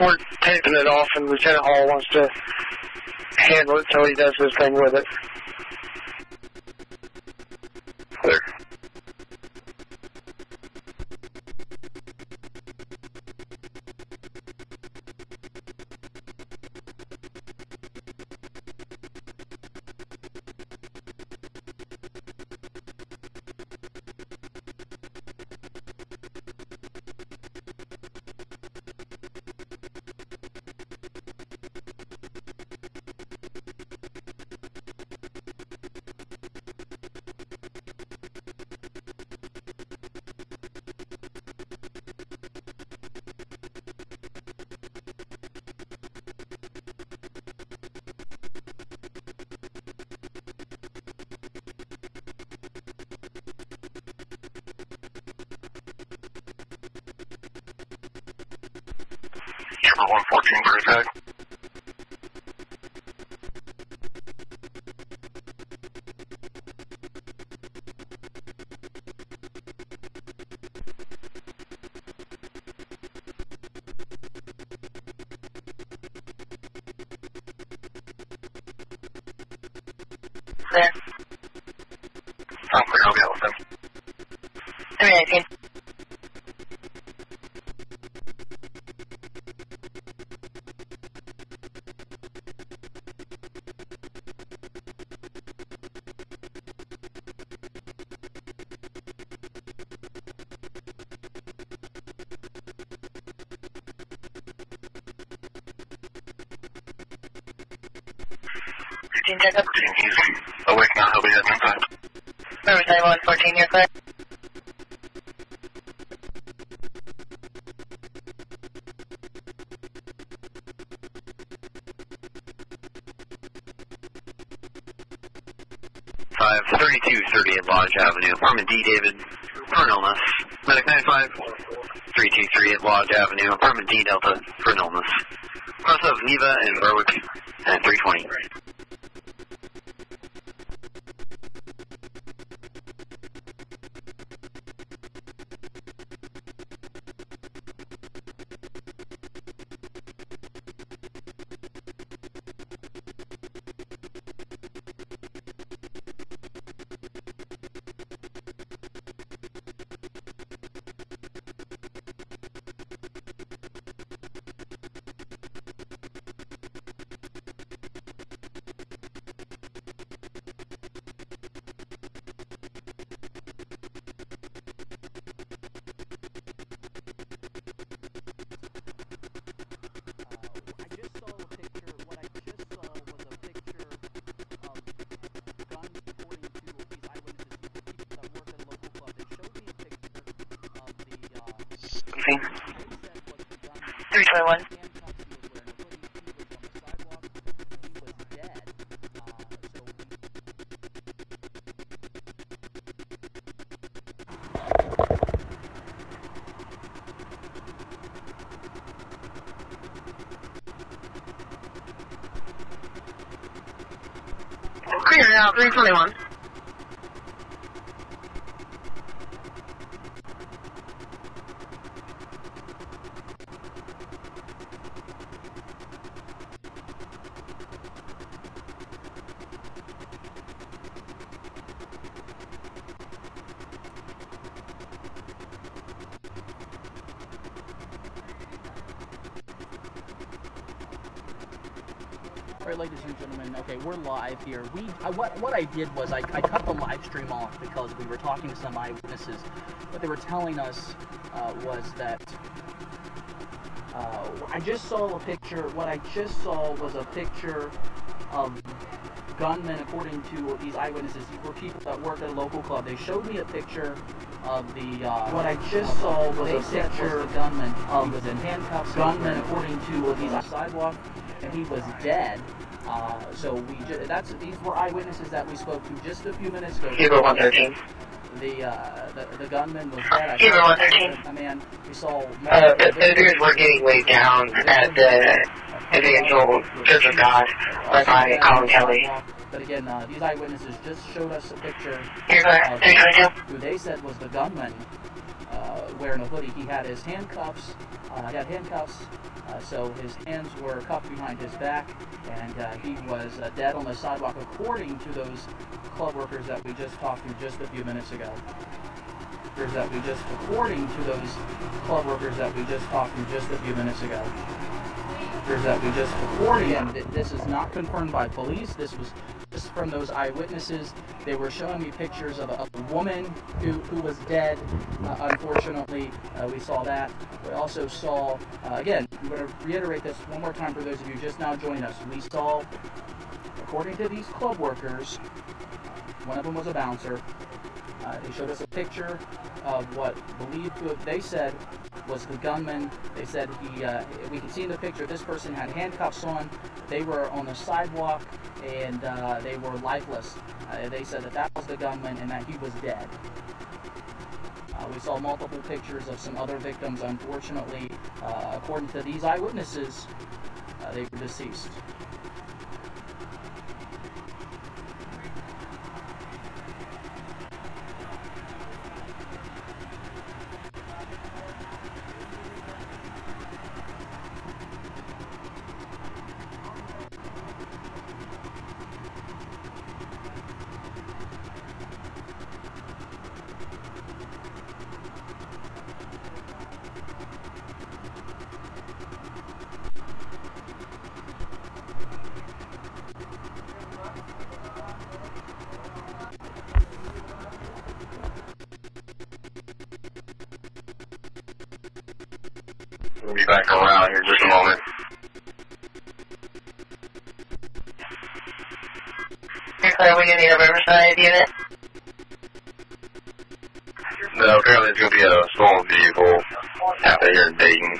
we're taping it off, and Lieutenant Hall wants to handle it, so he does his thing with it. Clear. I'm clear, I'll get with them. 319. Fifteen checkup. 14, he's awake now, he'll be heading inside. Service 9114, you're. Five thirty-two thirty at Lodge Avenue. Apartment D, David. For illness. Medic 95. 323 at Lodge Avenue. Apartment D, Delta. For illness. Cross of Neva and Berwick. And 320. So we Clear now, 321. All right, ladies and gentlemen. Okay, we're live here. We I, what what I did was I, I cut the live stream off because we were talking to some eyewitnesses. What they were telling us uh, was that uh, I just saw a picture. What I just saw was a picture of gunmen, according to these eyewitnesses. These were people that worked at a local club. They showed me a picture of the. Uh, what I just saw was a picture of gunman. Um, was in handcuffs. Gunman, according to these on sidewalk, and he was dead. Uh, so we ju- that's these were eyewitnesses that we spoke to just a few minutes ago. Hugo 113. The, uh, the the gunman was dead. I Hugo 113. a man. We saw. Uh, the visitors were getting laid down at the Evangel Church of God, led by Colin Kelly. But again, uh, these eyewitnesses just showed us a picture clear, of 322. who they said was the gunman. Wearing a hoodie. He had his handcuffs. Uh, he had handcuffs, uh, so his hands were cuffed behind his back, and uh, he was uh, dead on the sidewalk, according to those club workers that we just talked to just a few minutes ago. That we just, according to those club workers that we just talked to just a few minutes ago that we just reported. Again, this is not confirmed by police. This was from those eyewitnesses. They were showing me pictures of a, a woman who, who was dead. Uh, unfortunately, uh, we saw that. We also saw, uh, again, I'm going to reiterate this one more time for those of you just now joining us. We saw, according to these club workers, one of them was a bouncer. Uh, they showed us a picture of what believed to have, they said was the gunman. They said he, uh, we can see in the picture, this person had handcuffs on. They were on the sidewalk and uh, they were lifeless. Uh, they said that that was the gunman and that he was dead. Uh, we saw multiple pictures of some other victims. Unfortunately, uh, according to these eyewitnesses, they were deceased. We'll be back around here in just a moment. You're clear, we gonna need a Riverside unit. No, apparently it's going to be a stolen vehicle out here in Dayton.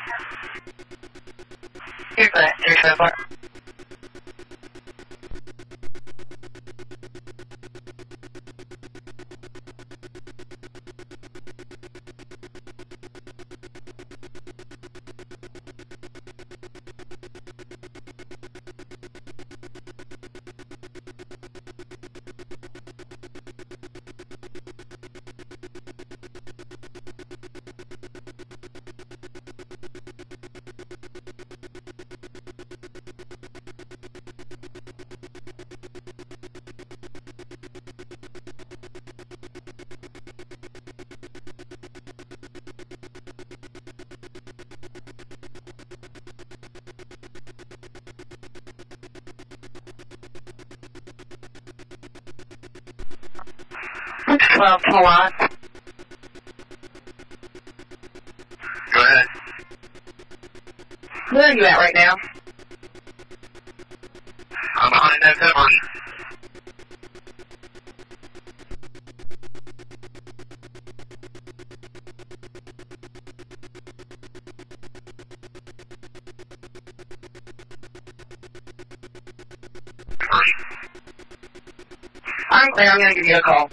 12 kilowatts. Go ahead. Where are you at right now? I'm behind that pepper. I'm clear. I'm going to give you a call.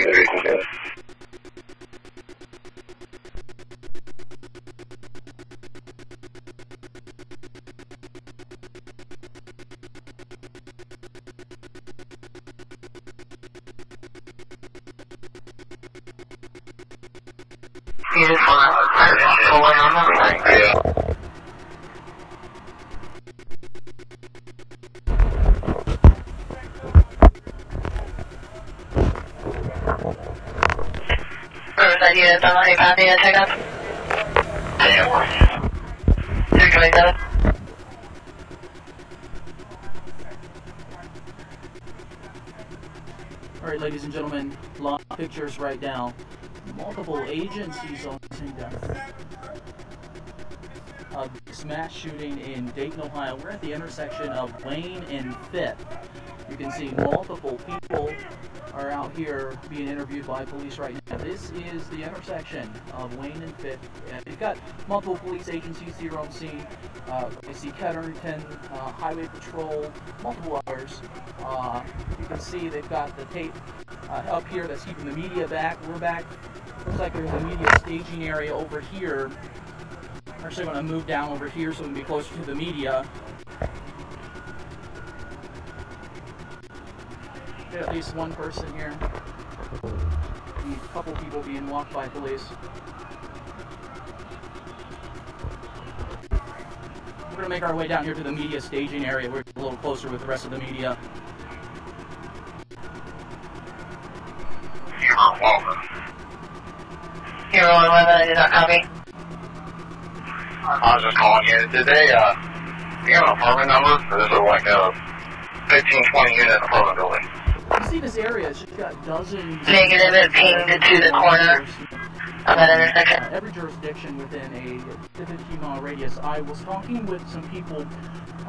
That's why Riverside unit, on any path unit, check up. Damn. Three twenty-seven. All right, ladies and gentlemen, live pictures right now. Multiple agencies on the scene. Of this mass shooting in Dayton, Ohio. We're at the intersection of Wayne and Fifth. You can see multiple people are out here being interviewed by police right now. This is the intersection of Wayne and Fifth. And you've got multiple police agencies here on scene. Uh, I see Ketterington, uh, Highway Patrol, multiple others. Uh, you can see they've got the tape uh, up here that's keeping the media back. We're back Looks like there's a media staging area over here. We're actually going to move down over here so we can be closer to the media. At least one person here. A couple people being walked by police. We're to make our way down here to the media staging area. We're a little closer with the rest of the media. Hero Walker. Hero 11, is that copy? I was just calling you. Did they, uh, do you have an apartment number? Or this is like a 15, 20 unit apartment building? See this area, it's just got dozens. Negative, it pinged to the corner of that intersection. Uh, every jurisdiction within a 50 mile radius. I was talking with some people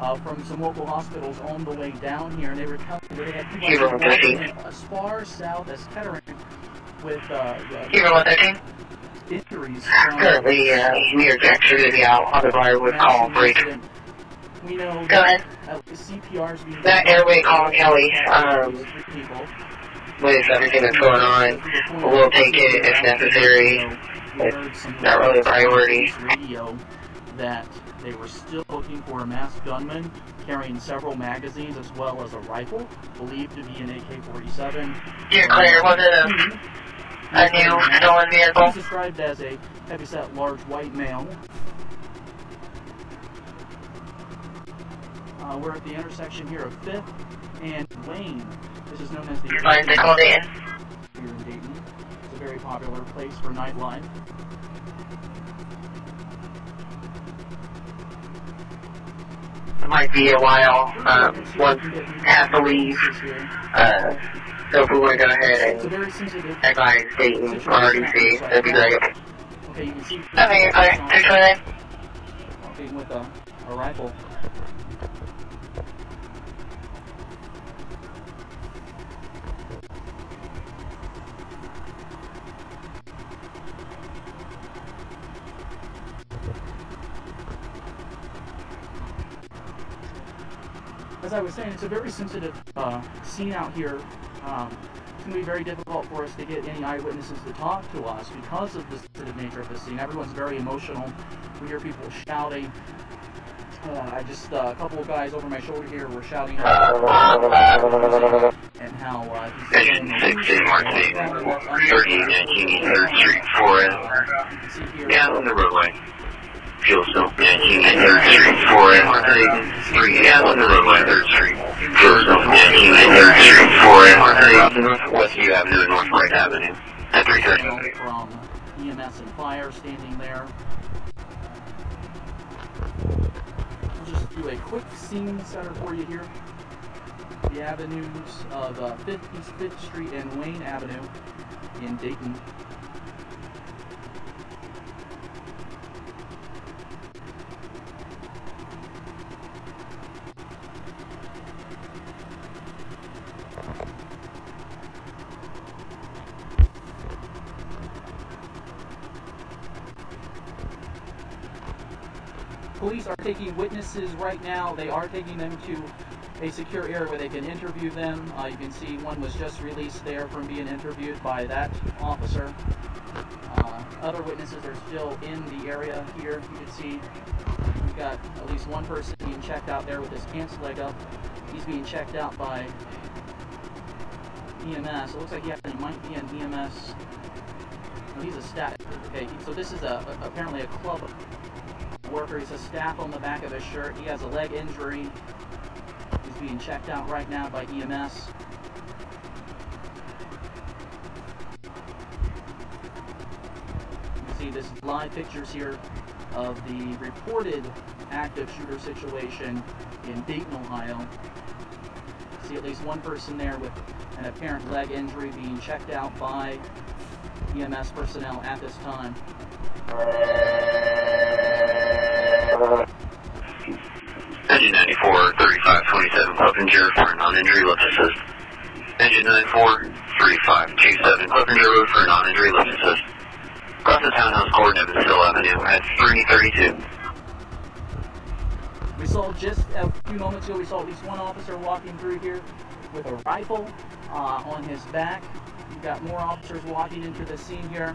uh, from some local hospitals on the way down here, and they were telling me that they had people Hero actually 13. walking as far south as Kettering with uh, uh, 113? injuries from Currently, uh, we are activity out on the Briarwood call break. We know Go ahead. at least CPR is being That airway call, Kelly, um, with everything that's going on, we'll take it if necessary. It's not really a priority. Radio that they were still looking for a masked gunman carrying several magazines as well as a rifle, believed to be an AK-47. You're clear, was it a, a new stolen vehicle? Described as a heavyset, large white male. Uh, we're at the intersection here of 5th and Wayne. This is known as the called here in Dayton. It's a very popular place for nightlife. It might be a while, um, once half a leave, uh, so if we want to go ahead and advise Dayton or RDC, that'd be great. Okay, you can see. Okay. Six one nine. Walking with a, a rifle. I was saying, it's a very sensitive uh, scene out here. Um, it's going to be very difficult for us to get any eyewitnesses to talk to us because of the sensitive nature of the scene. Everyone's very emotional. We hear people shouting. Uh, I just uh, a couple of guys over my shoulder here were shouting and how uh, he's Engine 16 Mark 8, 3019 3rd Street 4N. You can see here. Yeah, on the roadway. Fuel cell 19 3rd Street 4N. Mark 8, 3 yeah, on the roadway, 3rd Street. Fuel cell 19 3rd Street 4N. Mark 8, Northwestview Avenue and North Avenue. At 330. from EMS and fire standing there. We'll just do a quick scene setter for you here. The avenues of uh, 5th East 5th Street and Wayne Avenue in Dayton. Taking witnesses right now. They are taking them to a secure area where they can interview them. Uh, you can see one was just released there from being interviewed by that officer. Uh, other witnesses are still in the area here. You can see we've got at least one person being checked out there with his pants leg up. He's being checked out by EMS. It looks like he actually might be an EMS. No, he's a staff. Okay, so this is a apparently a club worker. He a staff on the back of his shirt. He has a leg injury. He's being checked out right now by EMS. You see this live pictures here of the reported active shooter situation in Dayton, Ohio. See at least one person there with an apparent leg injury being checked out by EMS personnel at this time. Engine 94, 3527 Klepinger for a non-injury lift assist. Engine 94, 3527 Klepinger Road for a non-injury lift assist. Across the townhouse court, Evansville Avenue at 332. We saw just a few moments ago, we saw at least one officer walking through here with a rifle uh, on his back. We've got more officers walking into the scene here.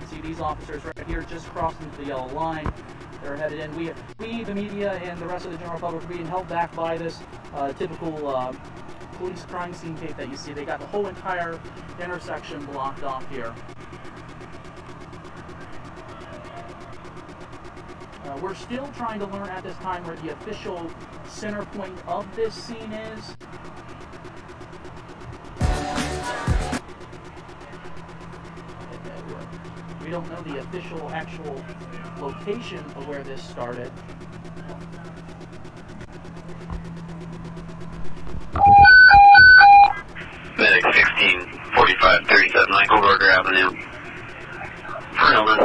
You see these officers right here just crossed into the yellow line. They're headed in. We, we, the media, and the rest of the general public are being held back by this uh, typical uh, police crime scene tape that you see. They got the whole entire intersection blocked off here. Uh, we're still trying to learn at this time where the official center point of this scene is. Don't know the official actual location of where this started. Medic 1645 37 Michael Berger Avenue. For illness.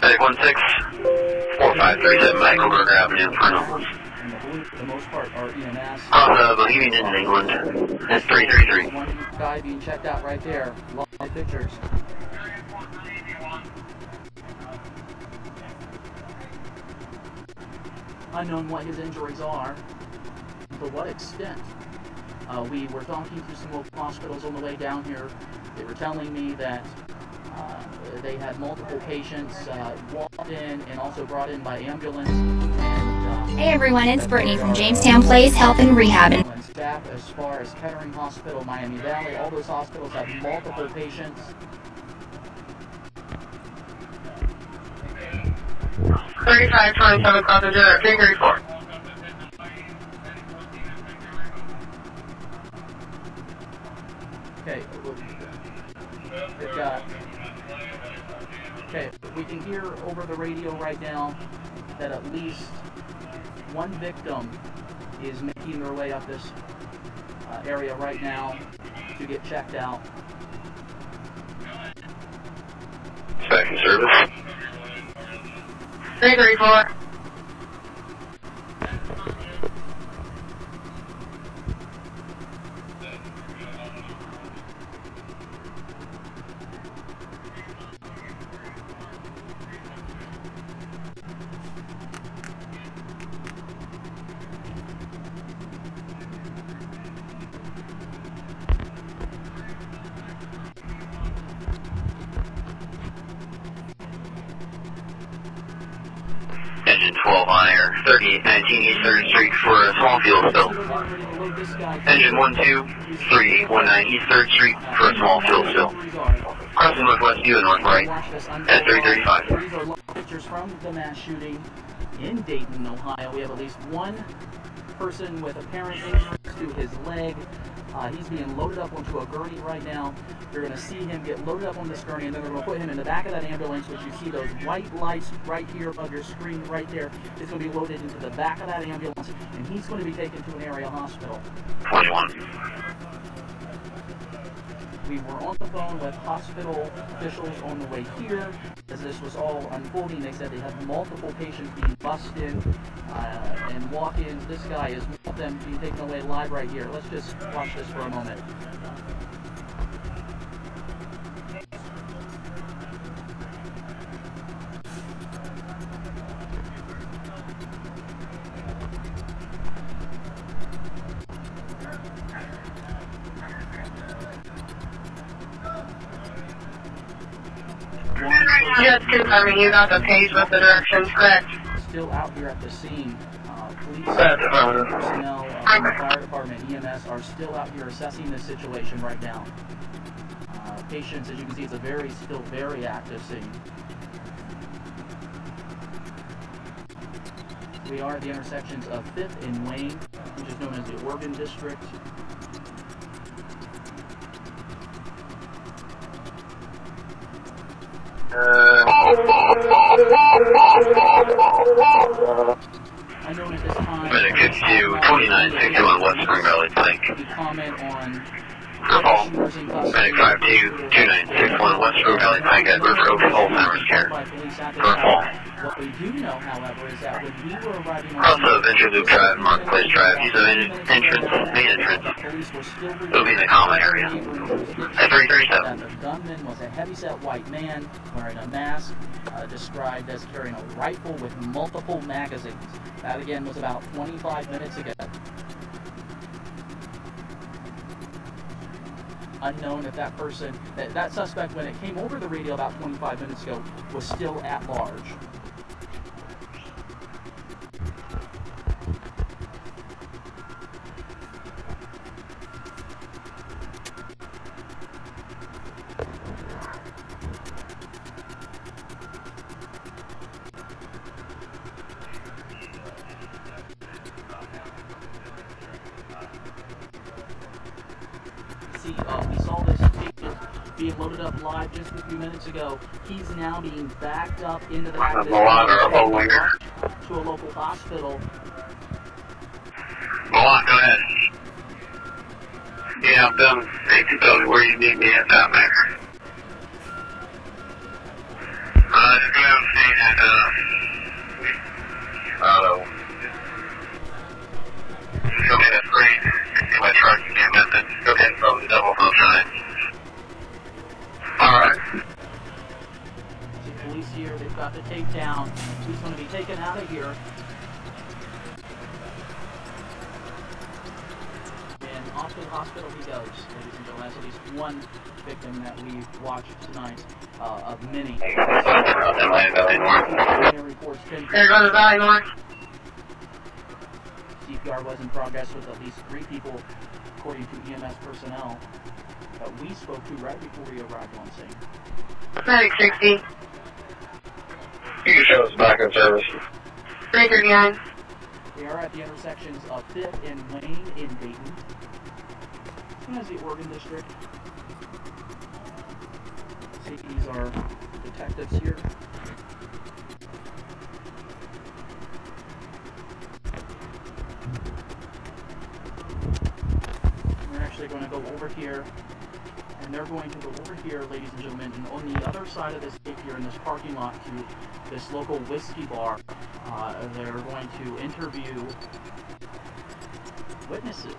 Medic 164537 Michael Berger Avenue. For illness. The, most part are EMS. Cross of Bohemian in England. That's 333. One guy being checked out right there. Live pictures. Unknown what his injuries are, to what extent. Uh, we were talking to some local hospitals on the way down here. They were telling me that uh, they had multiple patients uh, walked in and also brought in by ambulance. And, uh, Hey everyone, it's Brittany from Jamestown Place Health and Rehab. And and staff as far as Kettering Hospital, Miami Valley, all those hospitals have multiple patients. Okay, they've got. Okay, we can hear over the radio right now that at least one victim is making their way up this uh, area right now to get checked out. Three thirty-four. Engine 12 on air. Uh, 3819 East 3rd Street for a small fuel spill. Engine 12319 East 3rd Street for a small fuel spill. Crossing northwest due and north right. At 335. These pictures from the mass shooting in Dayton, Ohio. We have at least one person with apparent injuries to his leg. Uh, he's being loaded up onto a gurney right now. You're going to see him get loaded up on this gurney, and then they're going to put him in the back of that ambulance, which you see those white lights right here above your screen right there. It's going to be loaded into the back of that ambulance, and he's going to be taken to an area hospital. 21. We were on the phone with hospital officials on the way here as this was all unfolding. They said they had multiple patients being bussed in uh, and walk-ins. This guy is one of them being taken away live right here. Let's just watch this for a moment. One Just confirming you got the page with the directions correct. still out here at the scene. Uh, police That's fine. personnel uh, fire department, EMS, are still out here assessing the situation right now. Uh, patients, as you can see, it's a very, still very active scene. We are at the intersections of 5th and Wayne, which is known as the Oregon District. I know at this time. Medic 52, 2961 West Spring Valley. You comment on Call. Medic 52, 2961 West Spring Valley Pike at River Oaks Alzheimer's Care. Call. What we do know, however, is that when we were arriving on Cross of Interloop Drive, Marketplace Drive. Use of en- entrance, main entrance. were It'll be in the common area. At 337. that the gunman was a heavyset white man wearing a mask, uh, described as carrying a rifle with multiple magazines. That again was about 25 minutes ago. unknown if that person, that, that suspect, when it came over the radio about 25 minutes ago, was still at large. Ago. He's now being backed up into the back of a car, to a local hospital. Milan, go ahead. Yeah, I'm done. They can tell me where you need me at down there. That we've watched tonight uh, of many. Many reports been There's on the Valley North. CPR was in progress with at least three people, according to EMS personnel that we spoke to right before we arrived on scene. Medic 60. You show us back in service. 339. We are at the intersections of Fifth and Wayne in Dayton. As the Oregon District. These are detectives here. We're actually going to go over here, and they're going to go over here, ladies and gentlemen, and on the other side of this gate here in this parking lot to this local whiskey bar. Uh, they're going to interview witnesses.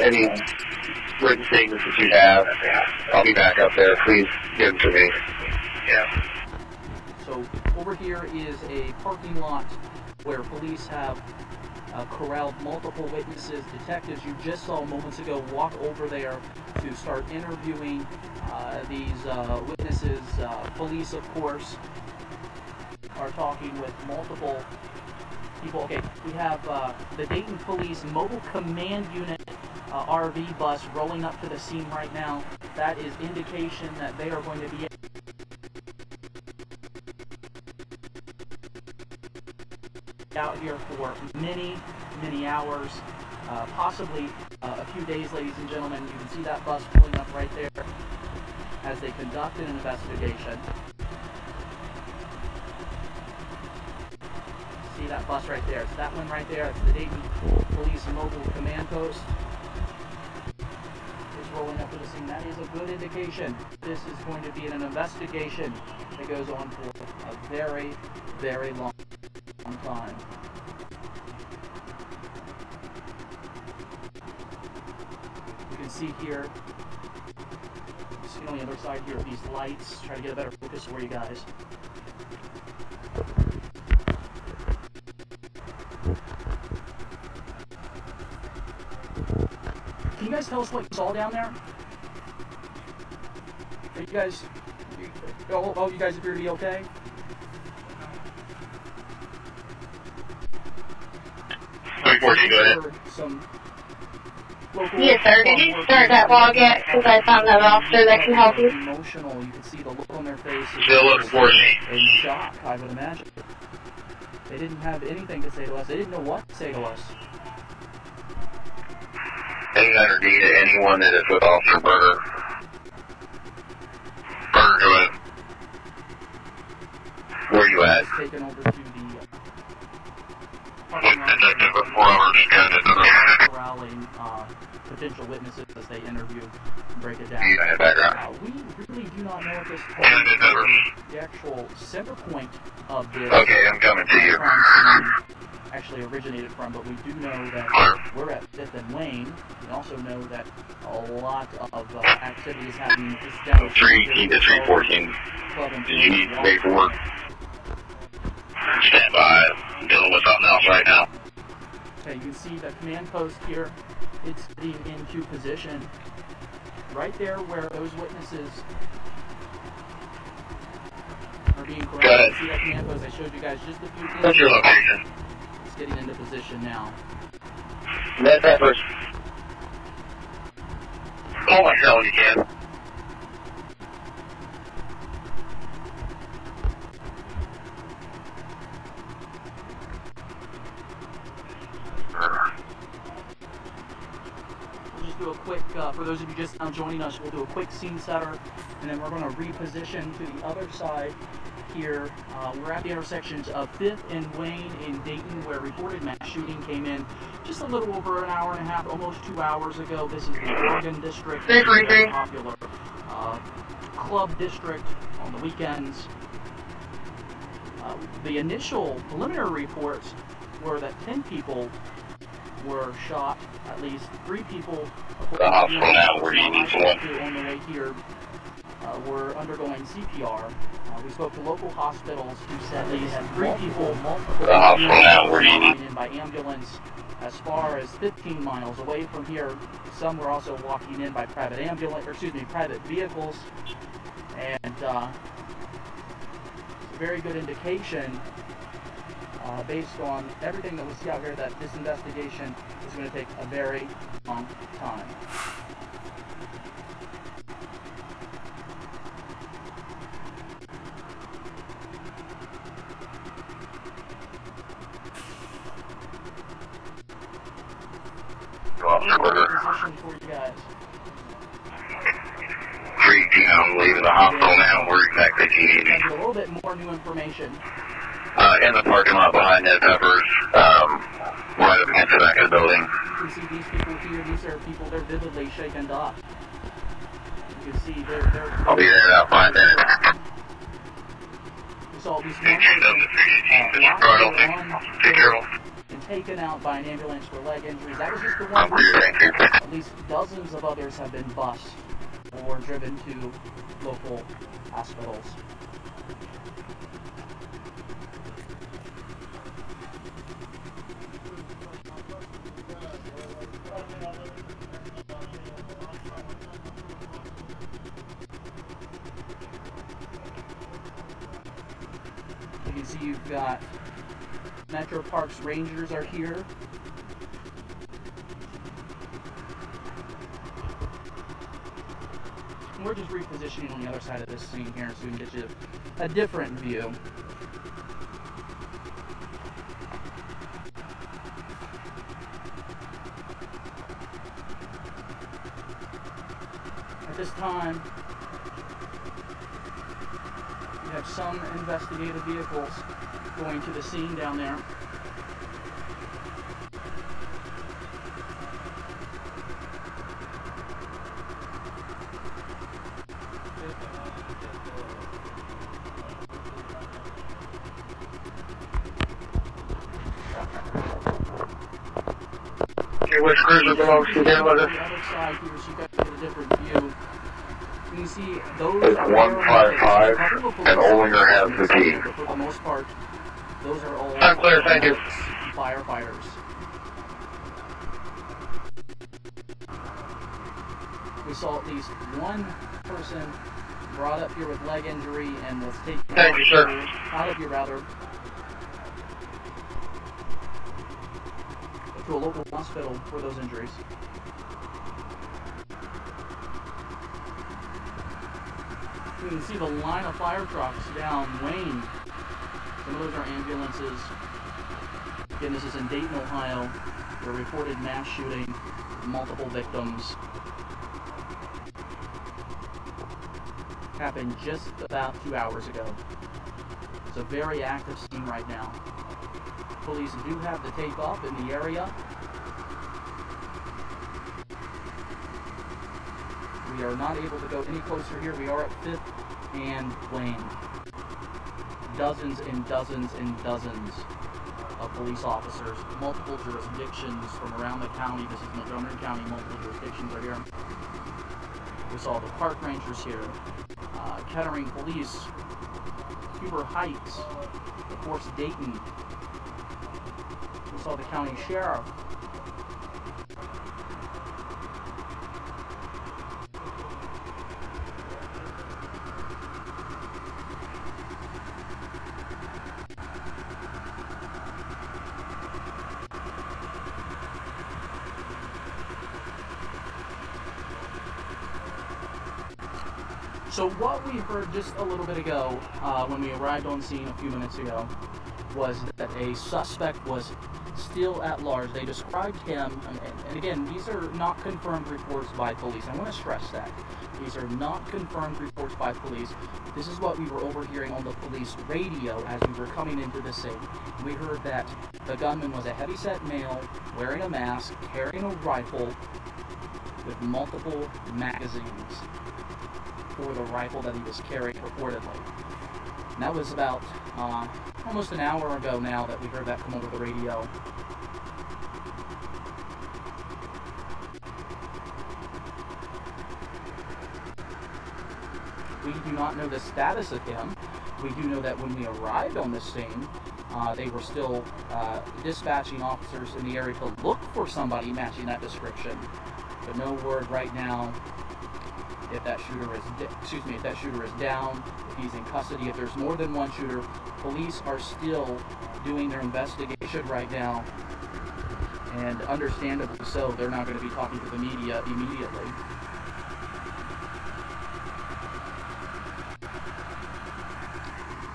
Any written statements that you have, I'll be back up there. Please give them to me. Yeah. So over here is a parking lot where police have uh, corralled multiple witnesses. Detectives you just saw moments ago walk over there to start interviewing uh, these uh, witnesses. Uh, police, of course, are talking with multiple people. Okay, we have uh, the Dayton Police Mobile Command Unit uh, RV bus rolling up to the scene right now. That is indication that they are going to be out here for many, many hours, uh, possibly uh, a few days, ladies and gentlemen. You can see that bus pulling up right there as they conduct an investigation. Bus right there? It's that one right there. It's the Dayton Police Mobile Command Post. Is rolling up to the scene. That is a good indication. This is going to be an investigation that goes on for a very, very long time. You can see here, see on the other side here, these lights, try to get a better focus for you guys. Can you guys tell us what you saw down there? Are you guys, you, oh, oh, you guys appear to be okay? Three fourteen, go ahead. Some local Yes, sir. Did you start that log yet? Because I found that officer that can help you. Emotional. You can see the look on their faces. Still looking for me. In shock, I would imagine. They didn't have anything to say to us. They didn't know what to say to us. 800 D to anyone that is with Officer Berger. Berger, go ahead. Where you at? Taken over to the uh. Detective with four hours at the corralling uh, potential witnesses as they interview and break it down. Background. Uh, we really do not know at this point the actual center point of this Okay, I'm coming to you. Actually originated from, but we do know that we're at Fifth and Wayne. We also know that a lot of uh, activity is happening just down the street Three here to at three fourteen. Did you need Field. paperwork? Stand by. dealing with something else right now. Okay, you can see the command post here. It's sitting into position right there where those witnesses are being Got corrected. it. See that command post I showed you guys just a few minutes What's things. your location? Getting into position now. Med peppers. Call my cell when you can. We'll just do a quick, uh, for those of you just now joining us, we'll do a quick scene setter, and then we're going to reposition to the other side here. Uh, we're at the intersections of 5th and Wayne in Dayton, where reported mass shooting came in just a little over an hour and a half, almost two hours ago. This is the Oregon District, Hey, very popular uh, club district on the weekends. Uh, the initial preliminary reports were that 10 people were shot, at least three people. The hospital now, where do you need someone? On the way here, uh, were undergoing CPR. Uh, we spoke to local hospitals who said they had three people, multiple The hospital now, where do you need- in by ambulance as far as 15 miles away from here. Some were also walking in by private ambulance, or excuse me, private vehicles, and uh, it's a very good indication uh, based on everything that we see out here that this investigation is going to take a very long time. Driven to local hospitals. You can see you've got Metro Parks Rangers are here. On the other side of this scene here so we can get you a different view. At this time, we have some investigative vehicles going to the scene down there. View. You can see those It's are 155, a couple of police and Olinger has the key. For the most part, those are all I'm clear, thank you. firefighters. We saw at least one person brought up here with leg injury and was taken Thank you, sir. out of here rather to a local hospital for those injuries. You can see the line of fire trucks down Wayne. Some of those are ambulances. Again, this is in Dayton, Ohio, where reported mass shooting, multiple victims. Happened just about two hours ago. It's a very active scene right now. Police do have the tape up in the area. We are not able to go any closer here. We are at 5th and Wayne. Dozens and dozens and dozens of police officers, multiple jurisdictions from around the county. This is Montgomery County, multiple jurisdictions are here. We saw the park rangers here, uh, Kettering Police, Huber Heights, of course Dayton, the county sheriff. So what we heard just a little bit ago, uh, when we arrived on scene a few minutes ago, was that a suspect was still at large. They described him, and, and again, these are not confirmed reports by police. I want to stress that. These are not confirmed reports by police. This is what we were overhearing on the police radio as we were coming into the scene. We heard that the gunman was a heavyset male, wearing a mask, carrying a rifle with multiple magazines for the rifle that he was carrying reportedly. And that was about uh, almost an hour ago now that we heard that come over the radio. Not know the status of him. We do know that when we arrived on the scene, uh, they were still uh, dispatching officers in the area to look for somebody matching that description. But no word right now if that shooter is excuse me if that shooter is down if he's in custody if there's more than one shooter police are still doing their investigation right now and understandably so they're not going to be talking to the media immediately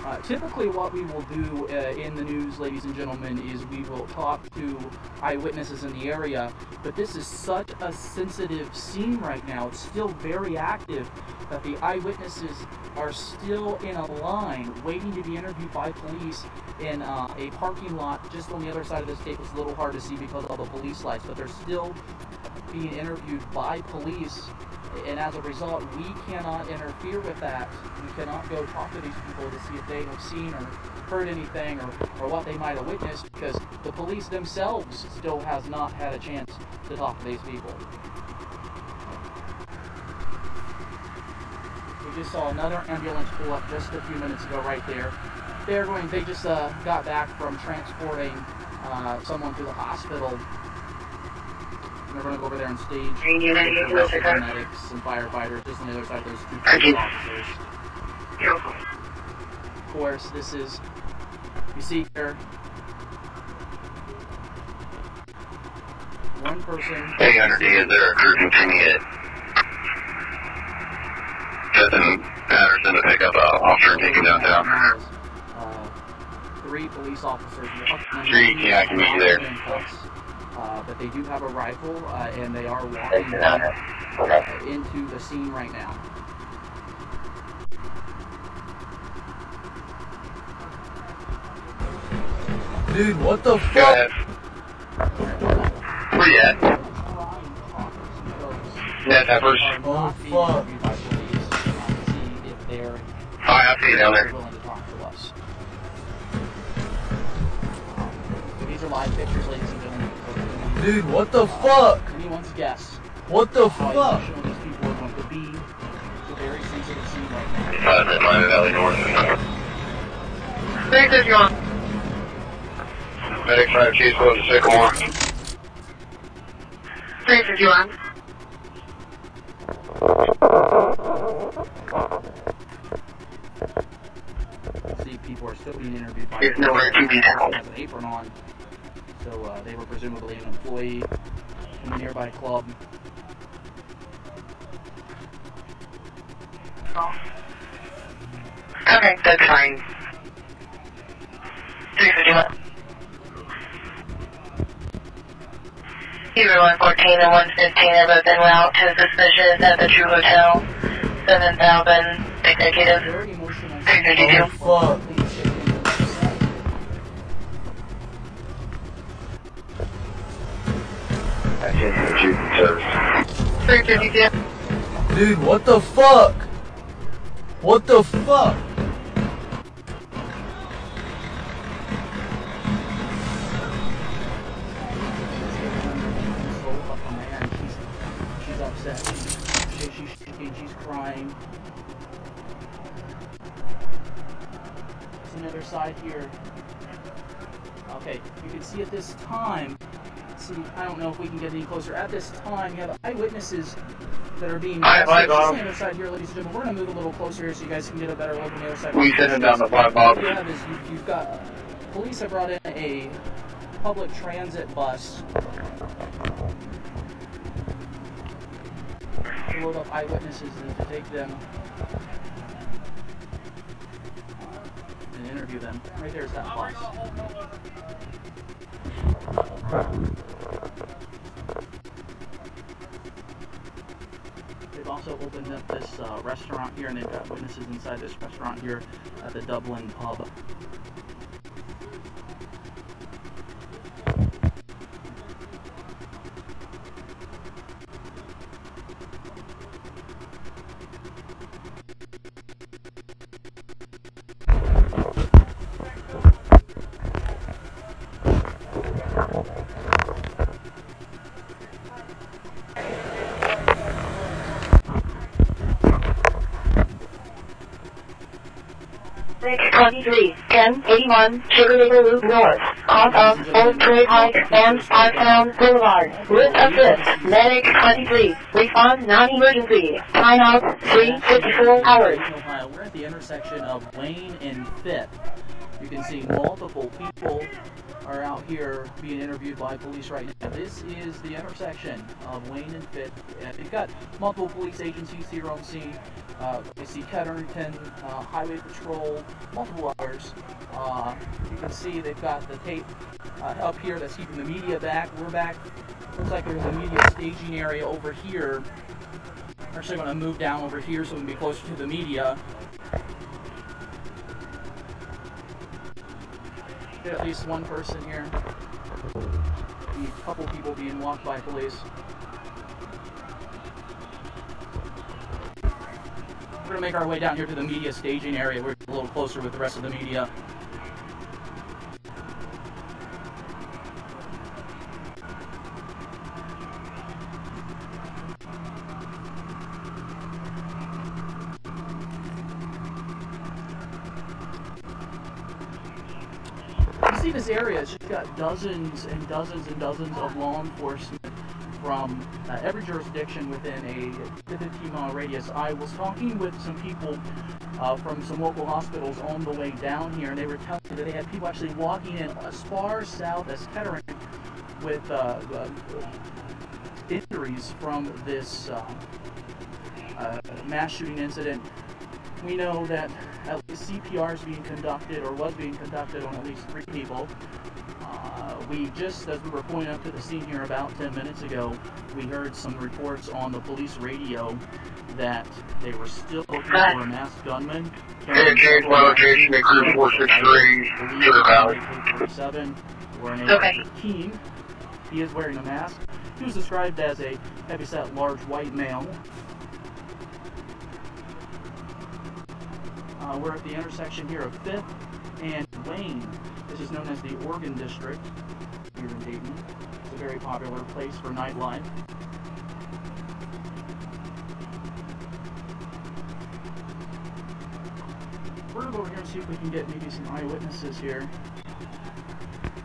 Uh, typically, what we will do uh, in the news, ladies and gentlemen, is we will talk to eyewitnesses in the area. But this is such a sensitive scene right now. It's still very active that the eyewitnesses are still in a line waiting to be interviewed by police in uh, a parking lot just on the other side of this tape. It's a little hard to see because of all the police lights, but they're still being interviewed by police and as a result, we cannot interfere with that. We cannot go talk to these people to see if they have seen or heard anything or, or what they might have witnessed because the police themselves still has not had a chance to talk to these people. We just saw another ambulance pull up just a few minutes ago right there. They're going, they just uh, got back from transporting uh, someone to the hospital going to go over there and stage Green unit, you can listen to medics and firefighters just on the other side of those two police officers. Of course, this is, you see here, one person. Hey, Hunter D, is there a crew continued? Justin Patterson to pick up uh, officer and take him downtown. Uh, three police officers. Three, yeah, I can meet you there. Handcuffs. Uh, but they do have a rifle, uh, and they are walking uh, into the scene right now. Dude, what the fuck? ahead. Where you at? Yeah, Peppers. Oh, fuck. Hi, I'll see you down there. willing to talk to us. These are live pictures, ladies and gentlemen. Dude, what the fuck? Anyone's guess What the how fuck? emotional these people are going to be. It's a very sensitive scene right now. Miami Valley North. Three fifty-one. Medic 5 Chief goes to Sycamore. Three fifty-one. See, people are still being interviewed by There's nowhere to be found. has an apron on. So uh, they were presumably an employee from a nearby club. Oh. Okay, that's fine. Either 114 and 115 have both been route to suspicious at the True Hotel. 7,000 executives. 332. Dude, what the fuck? What the fuck? Can get any closer. At this time, you have eyewitnesses that are being Hi, hi, Bob. on the here, ladies and gentlemen. We're going to move a little closer here so you guys can get a better look on the other side. We send him down the five box. What you have is you, you've got police have brought in a public transit bus to load up eyewitnesses and to take them and interview them. Right there's that bus. Also opened up this uh, restaurant here, and they've got witnesses inside this restaurant here at the Dublin pub. 1081 Sugarloaf North, off of Old Prairie Hike and Parktown Boulevard. Route assist, medic 23, Respond non-emergency, time out 354 hours. Ohio. We're at the intersection of Wayne and Fifth. You can see multiple people are out here being interviewed by police right now. This is the intersection of Wayne and Fifth. And you've got multiple police agencies here on scene. Uh, you see Ketterington, uh, Highway Patrol, multiple others. Uh, you can see they've got the tape uh, up here that's keeping the media back. We're back. Looks like there's a media staging area over here. We're actually going to move down over here so we can be closer to the media. At least one person here. A couple people being walked by police. We're gonna make our way down here to the media staging area. We're a little closer with the rest of the media. Area, got dozens and dozens and dozens of law enforcement from uh, every jurisdiction within a 15 mile radius. I was talking with some people uh, from some local hospitals on the way down here, and they were telling me that they had people actually walking in as far south as Kettering with uh, uh, injuries from this uh, uh, mass shooting incident. We know that at least CPR is being conducted or was being conducted on at least three people. We just, as we were pulling up to the scene here about 10 minutes ago, we heard some reports on the police radio that they were still looking for a masked gunman. Hey, my location to crew 463, Sugar Valley. 47, wearing Okay. a He is wearing a mask. He was described as a heavyset, large white male. Uh, we're at the intersection here of 5th and Wayne. This is known as the Oregon District here in Dayton. It's a very popular place for nightlife. We're gonna go over here and see if we can get maybe some eyewitnesses here.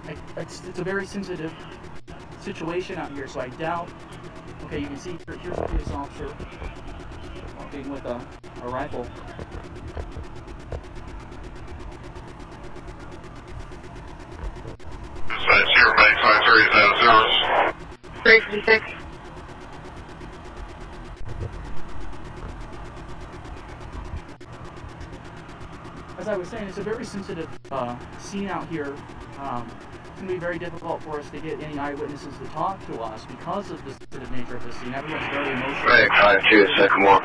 I, it's, it's a very sensitive situation out here, so I doubt. Okay, you can see here, here's a police officer walking with a, a rifle. Make side three, zero. Three fifty-six. As I was saying, it's a very sensitive uh, scene out here. Um, it's going to be very difficult for us to get any eyewitnesses to talk to us because of the sensitive nature of the scene. Everyone's very emotional. Make five two, second one.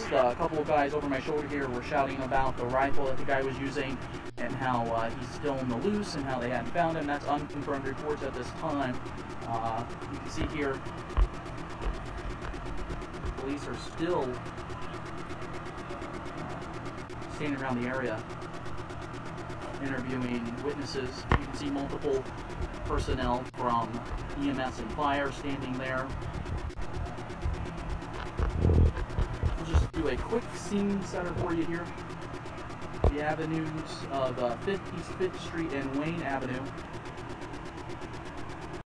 Just, uh, a couple of guys over my shoulder here were shouting about the rifle that the guy was using and how uh, he's still on the loose and how they hadn't found him. That's unconfirmed reports at this time. Uh, you can see here, police are still uh, standing around the area interviewing witnesses. You can see multiple personnel from EMS and fire standing there. A quick scene setter for you here. the avenues of uh, 5th East 5th Street and Wayne Avenue.